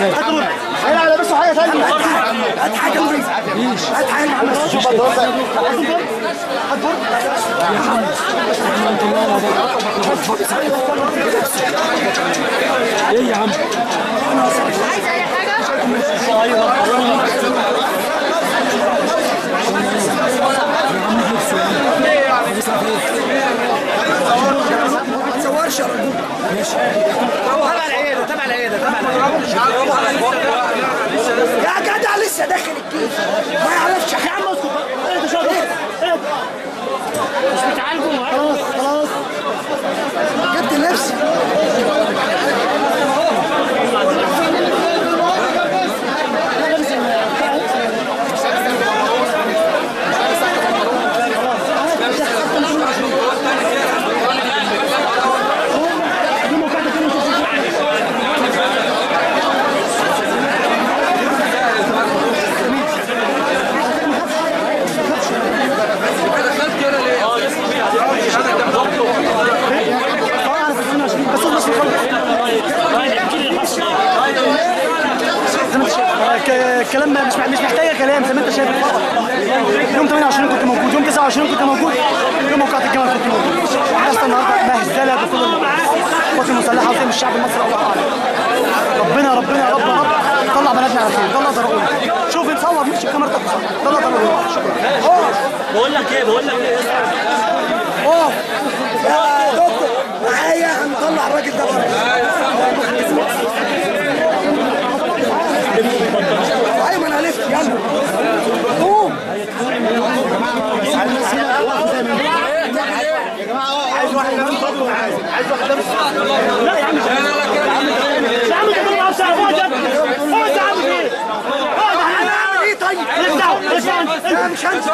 رول هيلعب على بس حاجة ثانية هات حاجة مفيش هات حاجة. معلش شوف ده هات دور إيه يا عم. ما يعرفش. يا عم اسكت. بقى شوية اهدى مش بتعالجوا خلاص خلاص. جبت اللبس الكلام مش مش محتاجة كلام زي ما انت شايف. يوم 28 كنت موجود يوم 29 كنت موجود يوم موقعة الجمل كنت موجود. حرصت النهارده مهزله بكل القوات المسلحة وزي الشعب المصري الله أعلم. ربنا ربنا يا رب رب. طلع بلدنا على خير أقدر اقوله شوف نصور مش الكاميرا اللي أقدر اقوله شكرا بقول لك إيه بقول لك إيه. أوه. يا دكتور معايا. هنطلع الراجل ده بره. واحد منكم عايز. عايز واحد لا يا عم يا عم ده ما بعرفش اقعد يا عم إيه اقعد أنا اعمل إيه طيب؟ ارجع أنا مش هنسى.